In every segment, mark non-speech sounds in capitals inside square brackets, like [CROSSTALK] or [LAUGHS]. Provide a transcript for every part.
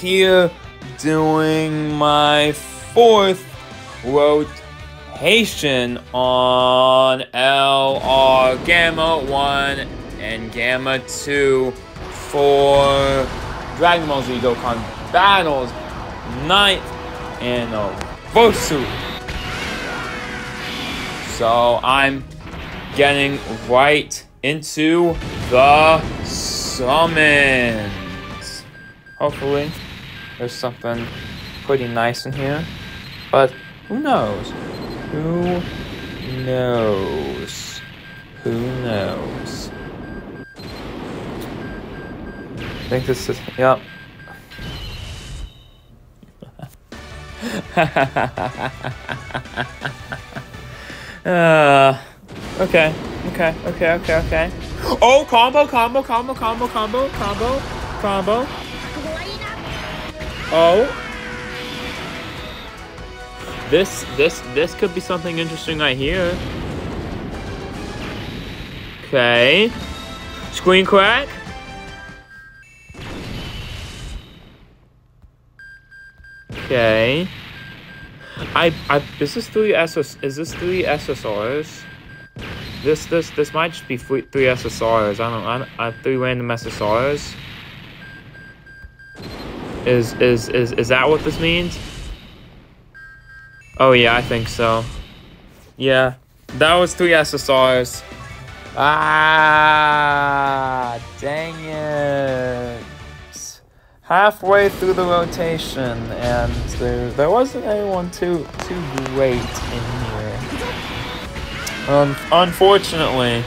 here doing my fourth rotation on LR Gamma 1 and Gamma 2 for Dragon Ball Z Dokkan Battles night 9th anniversary. So I'm getting right into the summons. Hopefully, there's something pretty nice in here. But who knows? Who knows? Who knows? I think this is, yep. [LAUGHS] uh, okay, okay, okay, okay, okay. Oh, combo, combo, combo, combo, combo, combo, combo. Oh. This, this, this could be something interesting right here. Okay. Screen crack. Okay. I, I, this is three SS, is this three SSRs? This, this, this might just be three, three SSRs. I don't, I, I three random SSRs. Is, is, is, is that what this means? Oh yeah, I think so. Yeah, that was three SSRs. Ah, dang it. Halfway through the rotation, and there, there wasn't anyone too too great in here. Um, unfortunately,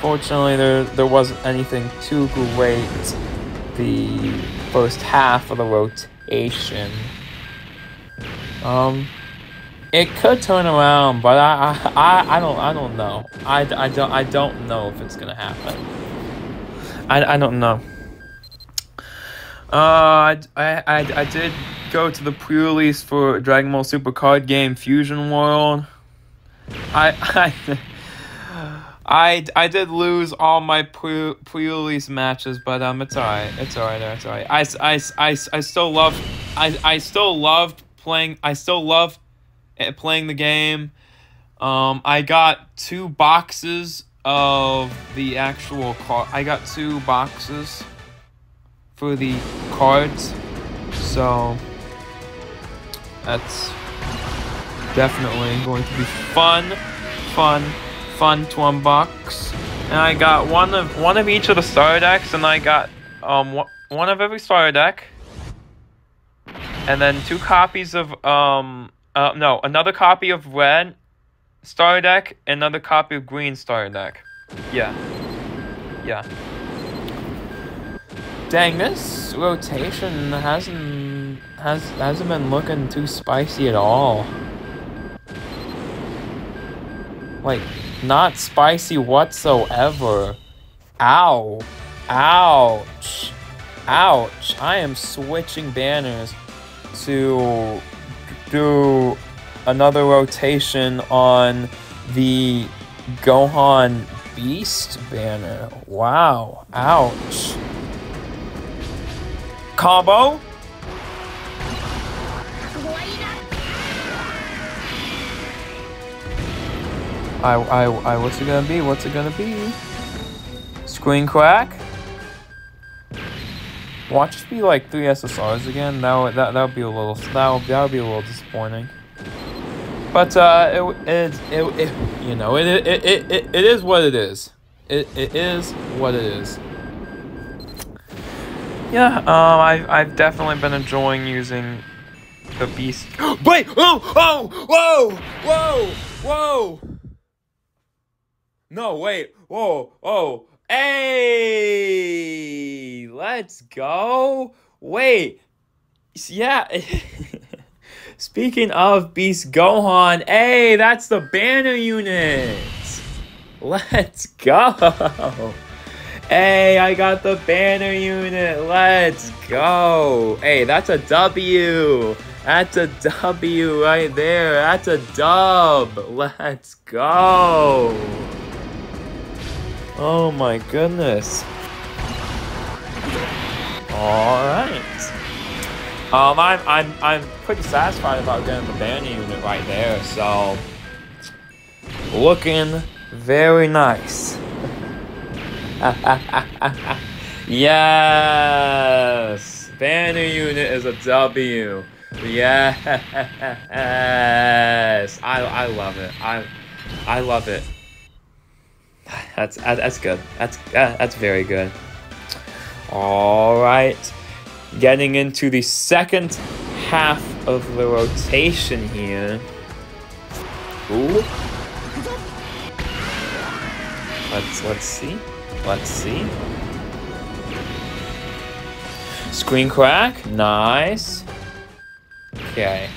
fortunately, there there wasn't anything too great the first half of the rotation. Um, it could turn around, but I, I, I don't, I don't know. I, I don't, I don't know if it's gonna happen. I, I don't know. Uh, I, I, I did go to the pre-release for Dragon Ball Super card game Fusion World. I, [LAUGHS] I, I, I did lose all my pre pre-release matches, but um, it's alright. It's alright. It's alright. I, I, I, I still love, I, I still loved playing. I still love playing the game. Um, I got two boxes of the actual card. I got two boxes for the cards, so that's definitely going to be fun, fun, fun to unbox. And I got one of one of each of the starter decks, and I got um one of every starter deck. And then two copies of um uh no another copy of red starter deck another copy of green starter deck. Yeah. Yeah. Dang this rotation hasn't has hasn't been looking too spicy at all. Like not spicy whatsoever ow ouch ouch i am switching banners to do another rotation on the Gohan Beast banner. Wow. Ouch. Combo? I, I, I, what's it gonna be? What's it gonna be? Screen crack? Watch this be like three SSRs again. That would, that that would be a little that would, that would be a little disappointing. But uh, it it, it, it you know it it, it it it is what it is. It it is what it is. Yeah, um, I've I've definitely been enjoying using the beast. [GASPS] Wait! Oh! Oh! Whoa! Whoa! Whoa! No! Wait! Whoa! Oh! Hey, let's go. Wait, yeah. [LAUGHS] Speaking of Beast Gohan, hey, that's the banner unit. Let's go. Hey, I got the banner unit. Let's go. Hey, that's a W. That's a W right there. That's a dub. Let's go. Oh my goodness. All right. Um, I'm I'm I'm pretty satisfied about getting the banner unit right there. So looking very nice. [LAUGHS] yes, banner unit is a W. Yes, I I love it. I I love it. That's that's good. That's that's very good. All right getting into the second half of the rotation here. Ooh. Let's let's see. Let's see. Screen crack. Nice. Okay.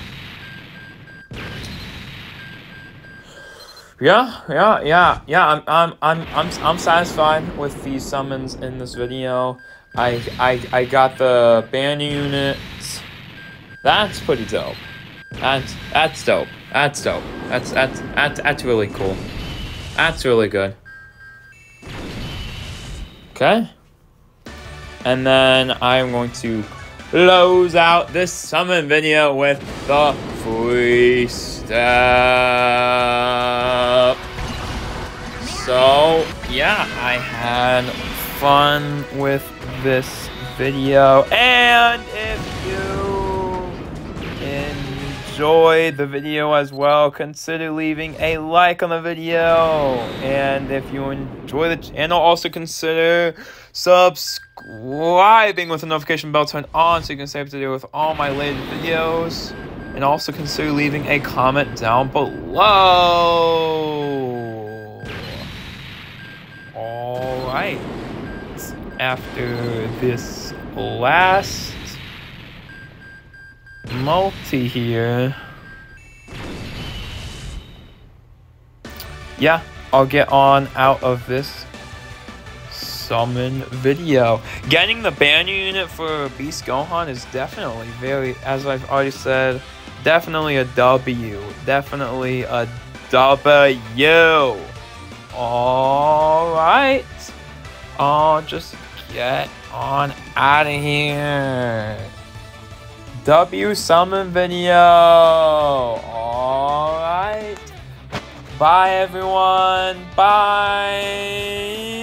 Yeah, yeah, yeah, yeah. I'm, I'm, I'm, I'm, I'm satisfied with the summons in this video. I, I, I got the band unit. That's pretty dope. That's, that's dope. That's dope. That's, that's, that's, that's really cool. That's really good. Okay. And then I'm going to close out this summon video with the free step. So, yeah, I had fun with this video. And if you enjoyed the video as well, consider leaving a like on the video. And if you enjoy the channel, also consider subscribing with the notification bell turned on so you can stay up to date with all my latest videos. And also consider leaving a comment down below. Alright after this last multi here. Yeah, I'll get on out of this summon video. Getting the banner unit for Beast Gohan is definitely very, as I've already said, definitely a W. Definitely a W. Alright. Oh, just Get on out of here. W summon video. Alright. Bye, everyone. Bye.